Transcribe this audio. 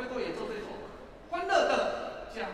拜托演奏这种《欢乐的家》。